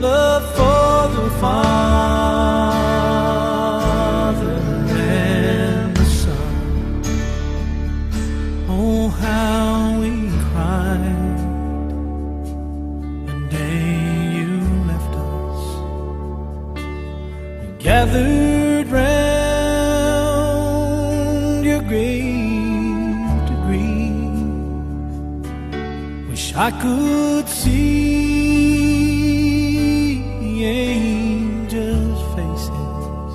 love for the Father and the Son. Oh, how we cried the day you left us. We gathered round your grave to grieve. Wish I could see the angels' faces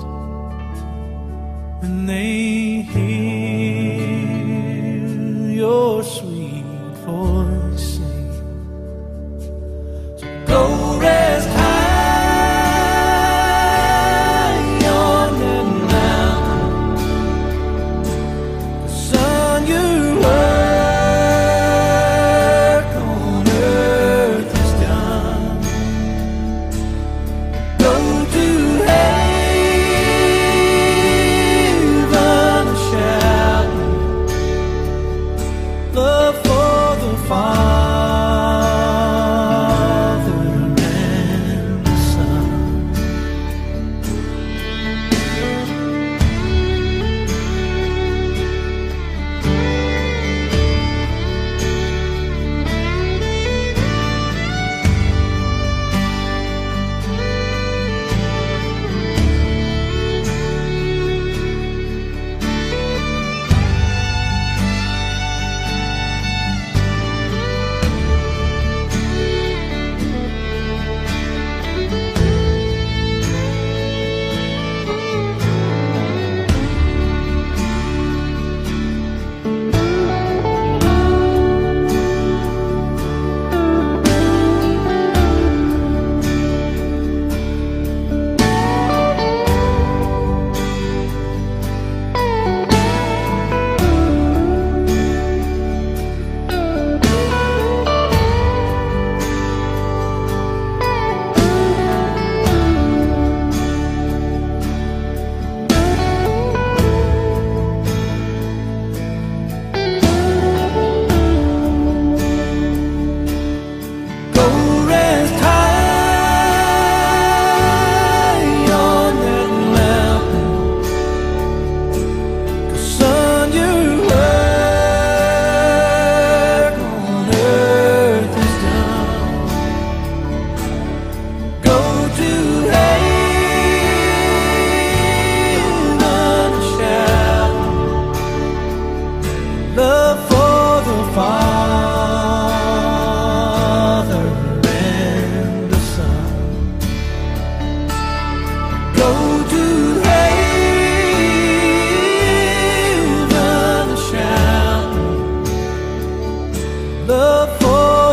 when they hear your sweet voice.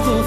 so